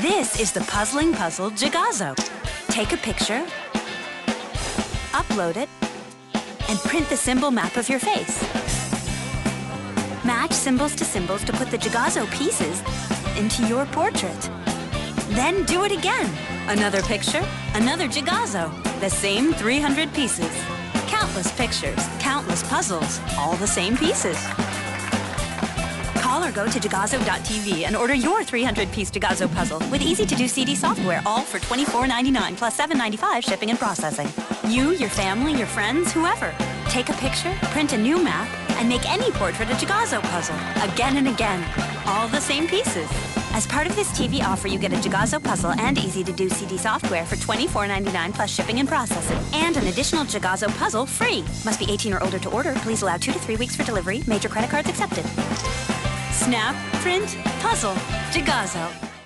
This is the Puzzling Puzzle Jigazo. Take a picture, upload it, and print the symbol map of your face. Match symbols to symbols to put the Jigazo pieces into your portrait. Then do it again. Another picture, another Jigazo. The same 300 pieces. Countless pictures, countless puzzles, all the same pieces. Call or go to Jigazo.tv and order your 300-piece Jigazo puzzle with easy-to-do CD software, all for $24.99 plus $7.95 shipping and processing. You, your family, your friends, whoever. Take a picture, print a new map, and make any portrait a Jigazo puzzle, again and again. All the same pieces. As part of this TV offer, you get a Jigazo puzzle and easy-to-do CD software for $24.99 plus shipping and processing, and an additional Jigazo puzzle free. Must be 18 or older to order. Please allow two to three weeks for delivery. Major credit cards accepted. Snap, print, puzzle, Jigazo.